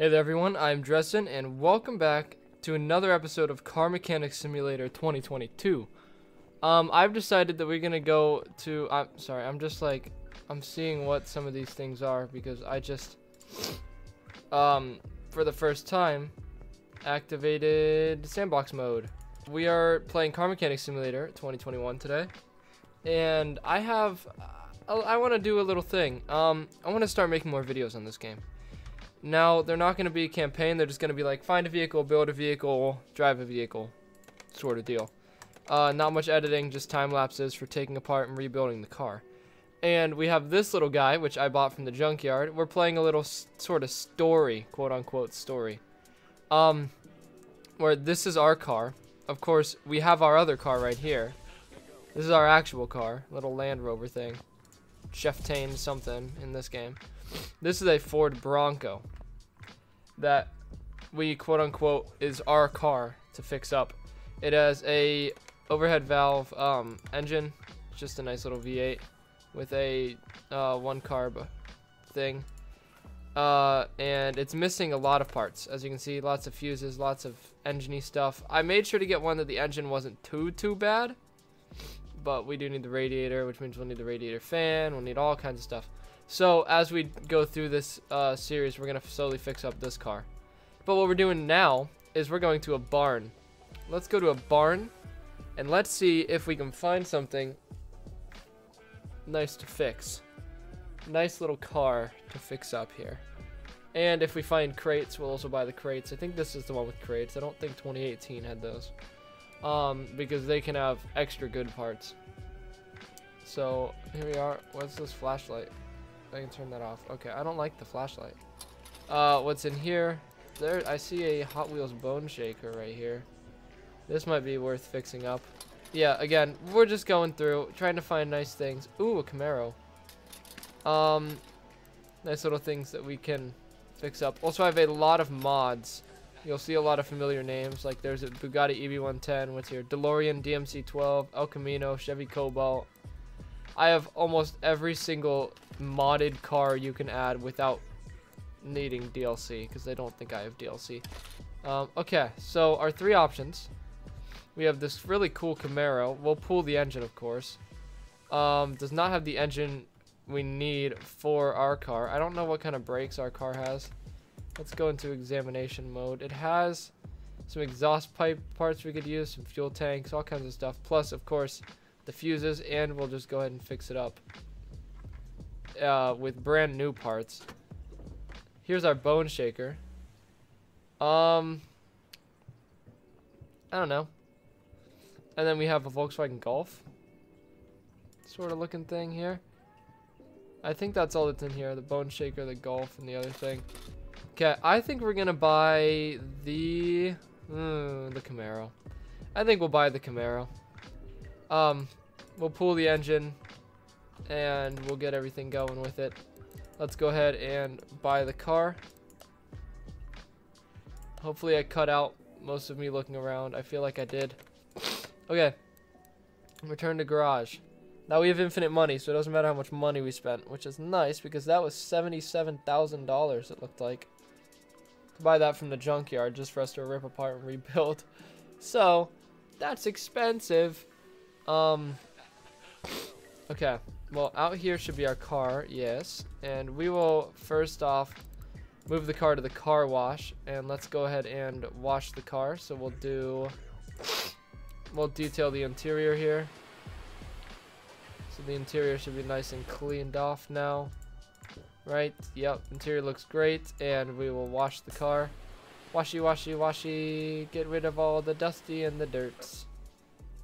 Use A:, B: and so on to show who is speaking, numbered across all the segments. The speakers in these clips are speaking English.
A: Hey there everyone, I'm Dresden and welcome back to another episode of Car Mechanic Simulator 2022. Um, I've decided that we're gonna go to, I'm sorry, I'm just like, I'm seeing what some of these things are because I just, um, for the first time, activated sandbox mode. We are playing Car Mechanic Simulator 2021 today, and I have, I, I want to do a little thing. Um, I want to start making more videos on this game. Now, they're not going to be a campaign, they're just going to be like, find a vehicle, build a vehicle, drive a vehicle, sort of deal. Uh, not much editing, just time lapses for taking apart and rebuilding the car. And we have this little guy, which I bought from the junkyard. We're playing a little sort of story, quote unquote story. Um, where this is our car. Of course, we have our other car right here. This is our actual car, little Land Rover thing. Chef Tane something in this game. This is a Ford Bronco that we quote unquote is our car to fix up. It has a overhead valve um, engine, just a nice little V8 with a uh, one carb thing. Uh, and it's missing a lot of parts. As you can see, lots of fuses, lots of engine stuff. I made sure to get one that the engine wasn't too, too bad. But we do need the radiator, which means we'll need the radiator fan. We'll need all kinds of stuff. So as we go through this uh, series, we're going to slowly fix up this car. But what we're doing now is we're going to a barn. Let's go to a barn and let's see if we can find something nice to fix. Nice little car to fix up here. And if we find crates, we'll also buy the crates. I think this is the one with crates. I don't think 2018 had those. Um, because they can have extra good parts. So, here we are. What's this flashlight? I can turn that off. Okay, I don't like the flashlight. Uh, what's in here? There, I see a Hot Wheels bone shaker right here. This might be worth fixing up. Yeah, again, we're just going through, trying to find nice things. Ooh, a Camaro. Um, nice little things that we can fix up. Also, I have a lot of mods. You'll see a lot of familiar names, like there's a Bugatti EB110, what's here? DeLorean, DMC-12, El Camino, Chevy Cobalt. I have almost every single modded car you can add without needing DLC because I don't think I have DLC. Um, okay, so our three options. We have this really cool Camaro. We'll pull the engine, of course. Um, does not have the engine we need for our car. I don't know what kind of brakes our car has. Let's go into examination mode. It has some exhaust pipe parts we could use, some fuel tanks, all kinds of stuff. Plus, of course, the fuses, and we'll just go ahead and fix it up uh, with brand new parts. Here's our bone shaker. Um, I don't know. And then we have a Volkswagen Golf. Sort of looking thing here. I think that's all that's in here. The bone shaker, the Golf, and the other thing. Okay, I think we're to buy the... Uh, the Camaro. I think we'll buy the Camaro. Um, we'll pull the engine and we'll get everything going with it. Let's go ahead and buy the car. Hopefully I cut out most of me looking around. I feel like I did. Okay. Return to garage. Now we have infinite money, so it doesn't matter how much money we spent, which is nice because that was $77,000 it looked like. To buy that from the junkyard just for us to rip apart and rebuild. So, that's expensive. Um, okay. Well, out here should be our car, yes. And we will, first off, move the car to the car wash. And let's go ahead and wash the car. So we'll do... We'll detail the interior here. So the interior should be nice and cleaned off now. Right, yep, interior looks great. And we will wash the car. Washy, washy, washy. Get rid of all the dusty and the dirts.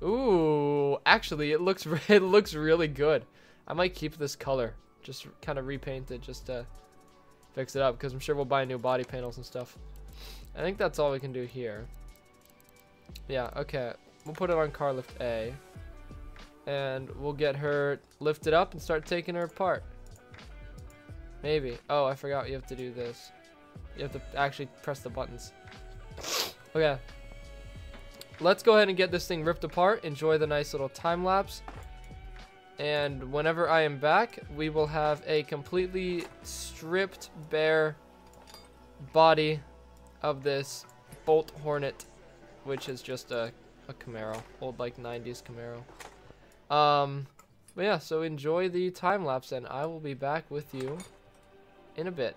A: Ooh, actually, it looks it looks really good. I might keep this color. Just kind of repaint it just to fix it up because I'm sure we'll buy new body panels and stuff. I think that's all we can do here. Yeah, okay. We'll put it on car lift A. And we'll get her lifted up and start taking her apart. Maybe. Oh, I forgot you have to do this. You have to actually press the buttons. Okay. Let's go ahead and get this thing ripped apart. Enjoy the nice little time lapse. And whenever I am back, we will have a completely stripped bare body of this Bolt Hornet, which is just a, a Camaro, old like 90s Camaro. Um, but yeah, so enjoy the time lapse, and I will be back with you in a bit.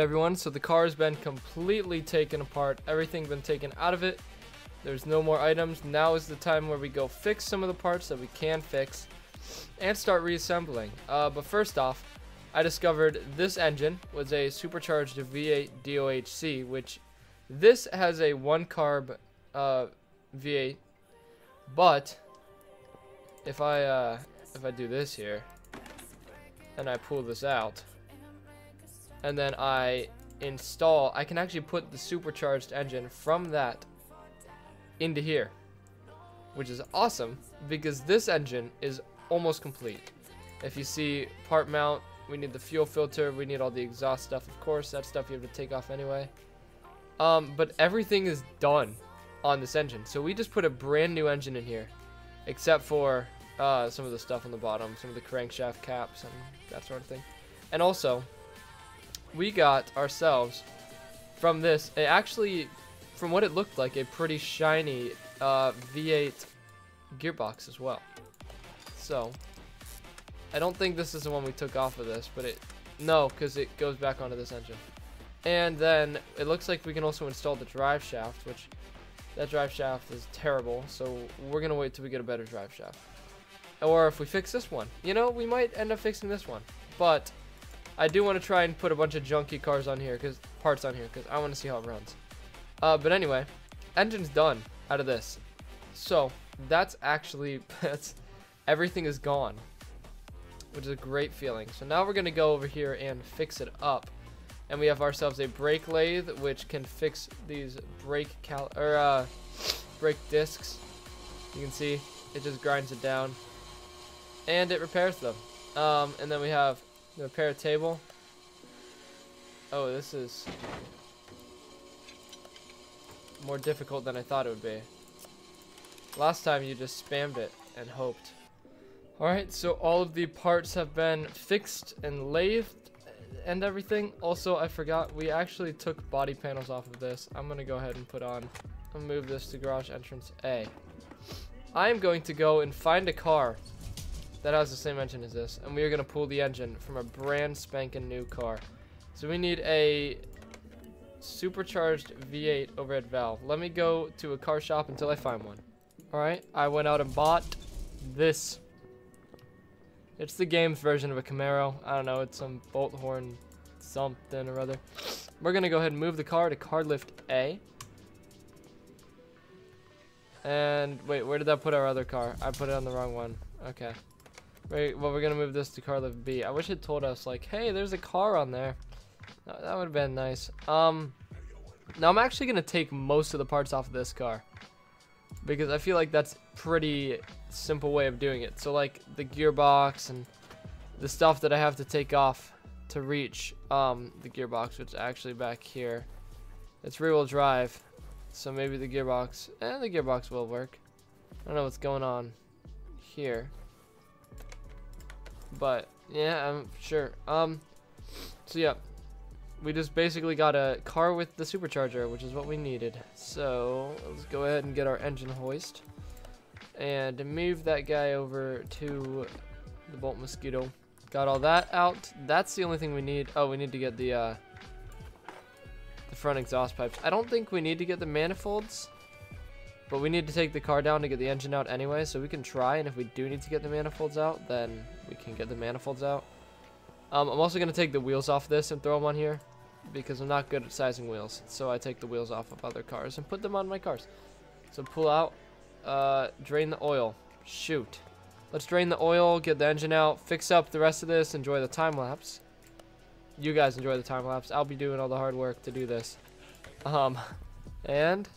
A: Everyone, so the car has been completely taken apart. Everything been taken out of it. There's no more items. Now is the time where we go fix some of the parts that we can fix and start reassembling. Uh, but first off, I discovered this engine was a supercharged V8 DOHC, which this has a one carb uh, V8, but if I uh, if I do this here and I pull this out and then I install, I can actually put the supercharged engine from that into here, which is awesome because this engine is almost complete. If you see part mount, we need the fuel filter, we need all the exhaust stuff, of course, that stuff you have to take off anyway. Um, but everything is done on this engine, so we just put a brand new engine in here, except for uh, some of the stuff on the bottom, some of the crankshaft caps and that sort of thing. And also, we got ourselves from this a actually from what it looked like a pretty shiny uh, V8 gearbox as well. So I don't think this is the one we took off of this but it no because it goes back onto this engine. And then it looks like we can also install the drive shaft which that drive shaft is terrible so we're gonna wait till we get a better drive shaft. Or if we fix this one. You know we might end up fixing this one but I do want to try and put a bunch of junky cars on here, because parts on here, because I want to see how it runs. Uh, but anyway, engine's done out of this. So, that's actually, that's, everything is gone, which is a great feeling. So now we're to go over here and fix it up. And we have ourselves a brake lathe, which can fix these brake cal, or, uh, brake discs. You can see, it just grinds it down. And it repairs them. Um, and then we have repair table. Oh, this is more difficult than I thought it would be. Last time you just spammed it and hoped. Alright, so all of the parts have been fixed and lathed and everything. Also, I forgot, we actually took body panels off of this. I'm going to go ahead and put on, I'll move this to garage entrance A. I am going to go and find a car that has the same engine as this, and we are going to pull the engine from a brand spanking new car. So we need a supercharged V8 overhead valve. Let me go to a car shop until I find one. Alright, I went out and bought this. It's the game's version of a Camaro. I don't know, it's some bolt horn something or other. We're going to go ahead and move the car to car lift A. And wait, where did that put our other car? I put it on the wrong one. Okay. Wait, well, we're gonna move this to car lift B. I wish it told us, like, hey, there's a car on there. That, that would have been nice. Um, now I'm actually gonna take most of the parts off of this car. Because I feel like that's pretty simple way of doing it. So, like, the gearbox and the stuff that I have to take off to reach um, the gearbox, which is actually back here. It's rear-wheel drive, so maybe the gearbox, and eh, the gearbox will work. I don't know what's going on here. But yeah, I'm sure. Um, so yeah, we just basically got a car with the supercharger, which is what we needed. So let's go ahead and get our engine hoist and move that guy over to the Bolt Mosquito. Got all that out. That's the only thing we need. Oh, we need to get the uh, the front exhaust pipes. I don't think we need to get the manifolds, but we need to take the car down to get the engine out anyway, so we can try, and if we do need to get the manifolds out, then we can get the manifolds out. Um, I'm also going to take the wheels off this and throw them on here, because I'm not good at sizing wheels, so I take the wheels off of other cars and put them on my cars. So pull out, uh, drain the oil, shoot. Let's drain the oil, get the engine out, fix up the rest of this, enjoy the time lapse. You guys enjoy the time lapse. I'll be doing all the hard work to do this. Um, and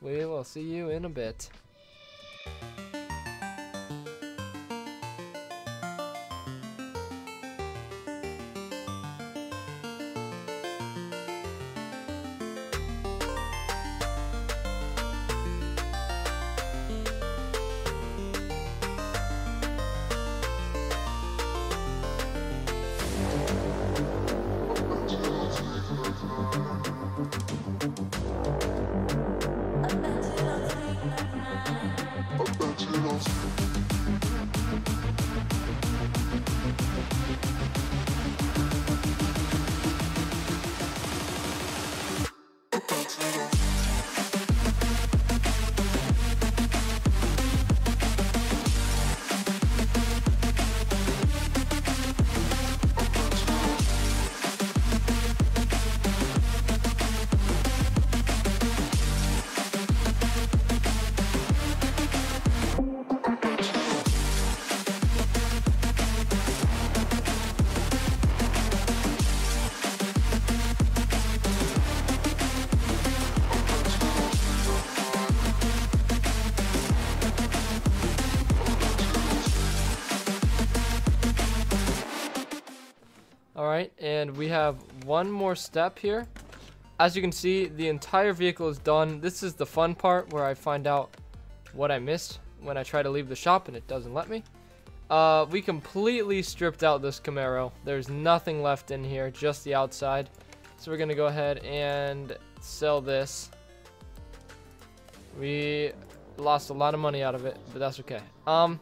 A: we will see you in a bit. Alright, and we have one more step here. As you can see, the entire vehicle is done. This is the fun part where I find out what I missed when I try to leave the shop and it doesn't let me. Uh, we completely stripped out this Camaro. There's nothing left in here, just the outside. So we're going to go ahead and sell this. We lost a lot of money out of it, but that's okay. Um,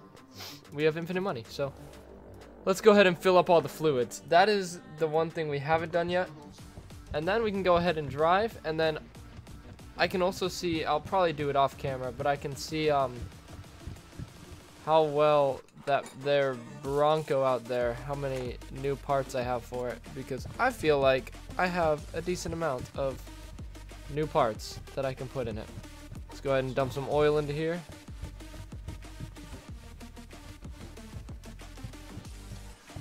A: we have infinite money, so let's go ahead and fill up all the fluids. That is the one thing we haven't done yet. And then we can go ahead and drive, and then I can also see, I'll probably do it off camera, but I can see um, how well that their Bronco out there, how many new parts I have for it, because I feel like I have a decent amount of new parts that I can put in it. Let's go ahead and dump some oil into here.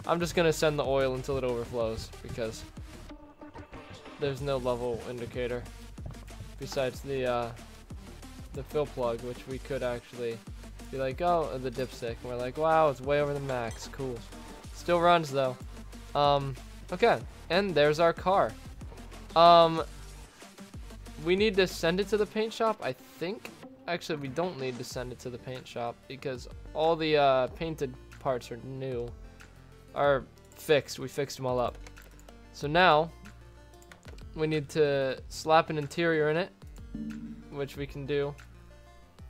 A: I'm just gonna send the oil until it overflows because there's no level indicator besides the uh, the fill plug, which we could actually be like, oh, the dipstick. And we're like, wow, it's way over the max. Cool. Still runs though. Um, okay, and there's our car. Um, we need to send it to the paint shop, I think. Actually, we don't need to send it to the paint shop because all the uh, painted parts are new are fixed. We fixed them all up. So now we need to slap an interior in it, which we can do.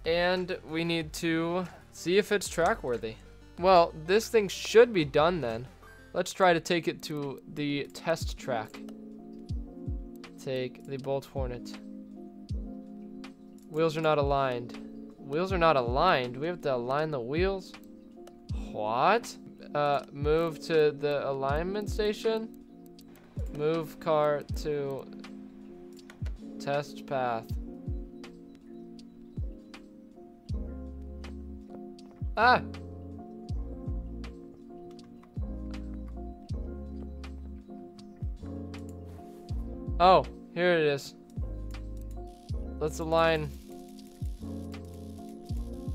A: And we need to see if it's track worthy. Well, this thing should be done then. Let's try to take it to the test track. Take the Bolt Hornet. Wheels are not aligned. Wheels are not aligned? We have to align the wheels? What? Uh, move to the alignment station. Move car to test path. Ah! Oh, here it is. Let's align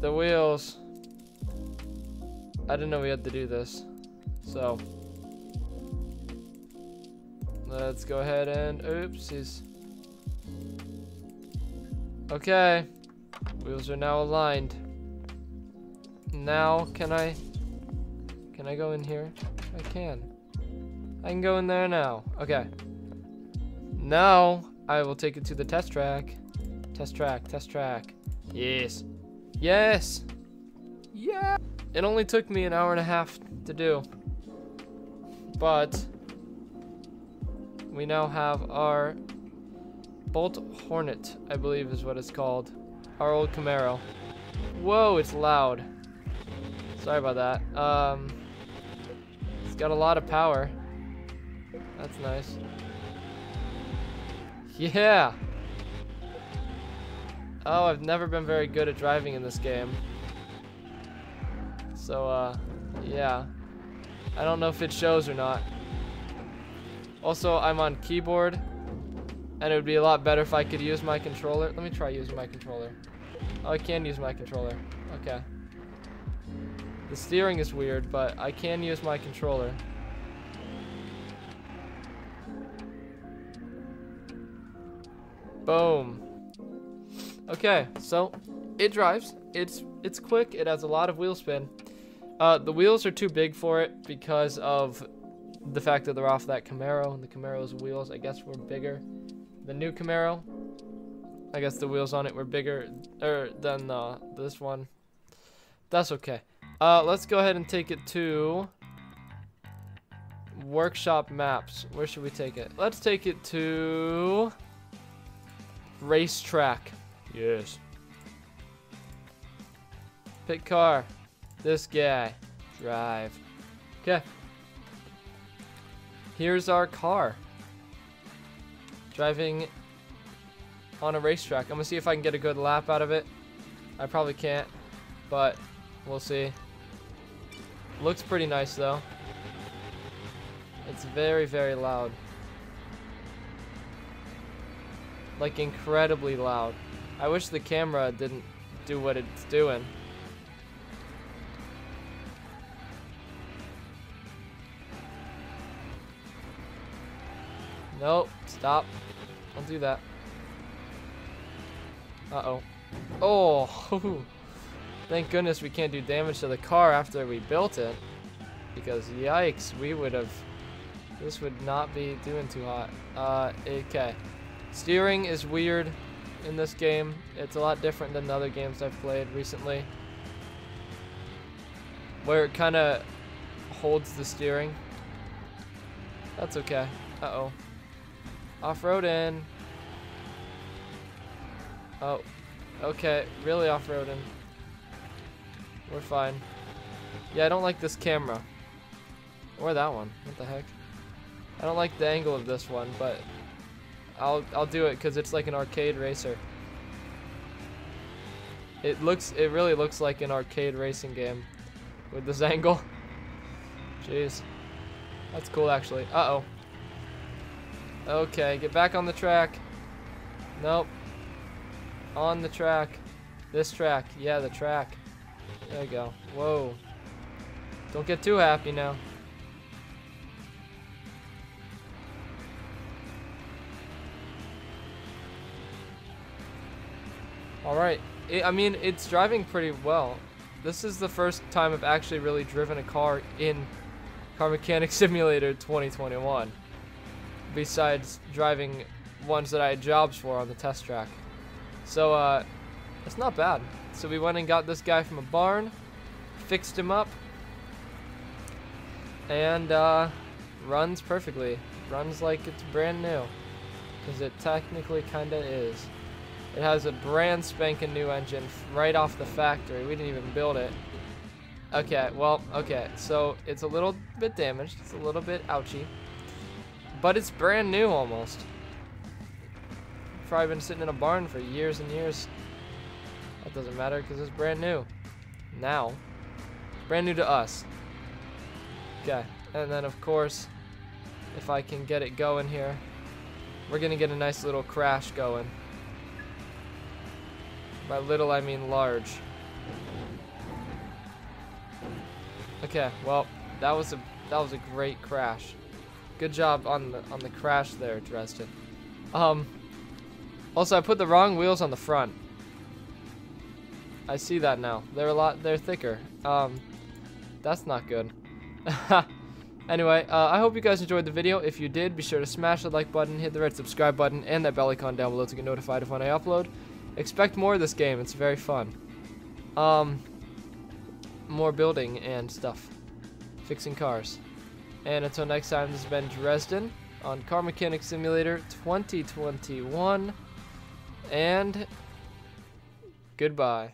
A: the wheels. I didn't know we had to do this. So. Let's go ahead and, oopsies. Okay. Wheels are now aligned. Now, can I, can I go in here? I can. I can go in there now. Okay. Now, I will take it to the test track. Test track, test track. Yes. Yes! Yeah! It only took me an hour and a half to do. But we now have our Bolt Hornet, I believe is what it's called. Our old Camaro. Whoa, it's loud. Sorry about that. Um, it's got a lot of power. That's nice. Yeah! Oh, I've never been very good at driving in this game. So, uh, yeah. I don't know if it shows or not. Also, I'm on keyboard, and it would be a lot better if I could use my controller. Let me try using my controller. Oh, I can use my controller. Okay. The steering is weird, but I can use my controller. Boom. Okay, so it drives. It's it's quick. It has a lot of wheel spin. Uh, the wheels are too big for it because of the fact that they're off that Camaro, and the Camaro's wheels, I guess, were bigger. The new Camaro, I guess the wheels on it were bigger er, than uh, this one. That's okay. Uh, let's go ahead and take it to workshop maps. Where should we take it? Let's take it to racetrack. Yes. Pick car. This guy. Drive. Okay. Here's our car. Driving on a racetrack. I'm gonna see if I can get a good lap out of it. I probably can't, but we'll see. Looks pretty nice though. It's very, very loud. Like incredibly loud. I wish the camera didn't do what it's doing. Nope, stop. Don't do that. Uh-oh. Oh, thank goodness we can't do damage to the car after we built it. Because yikes, we would have, this would not be doing too hot. Uh, okay. Steering is weird in this game. It's a lot different than the other games I've played recently. Where it kind of holds the steering. That's okay. Uh-oh. Off-roading. Oh. Okay, really off-roading. We're fine. Yeah, I don't like this camera. Or that one. What the heck? I don't like the angle of this one, but I'll I'll do it because it's like an arcade racer. It looks it really looks like an arcade racing game with this angle. Jeez. That's cool actually. Uh-oh. Okay, get back on the track. Nope. On the track. This track. Yeah, the track. There you go. Whoa. Don't get too happy now. Alright. I mean, it's driving pretty well. This is the first time I've actually really driven a car in Car Mechanic Simulator 2021 besides driving ones that I had jobs for on the test track. So, uh, it's not bad. So we went and got this guy from a barn, fixed him up, and, uh, runs perfectly. Runs like it's brand new. Because it technically kind of is. It has a brand spanking new engine right off the factory. We didn't even build it. Okay, well, okay. So it's a little bit damaged. It's a little bit ouchy. But it's brand new almost. Probably been sitting in a barn for years and years. That doesn't matter because it's brand new. Now. Brand new to us. Okay. And then of course, if I can get it going here, we're going to get a nice little crash going. By little, I mean large. Okay, well, that was a that was a great crash. Good job on the on the crash there, Dresden. Um. Also, I put the wrong wheels on the front. I see that now. They're a lot. They're thicker. Um. That's not good. anyway, uh, I hope you guys enjoyed the video. If you did, be sure to smash the like button, hit the red subscribe button, and that bell icon down below to get notified of when I upload. Expect more of this game. It's very fun. Um. More building and stuff. Fixing cars. And until next time, this has been Dresden on Car Mechanic Simulator 2021. And goodbye.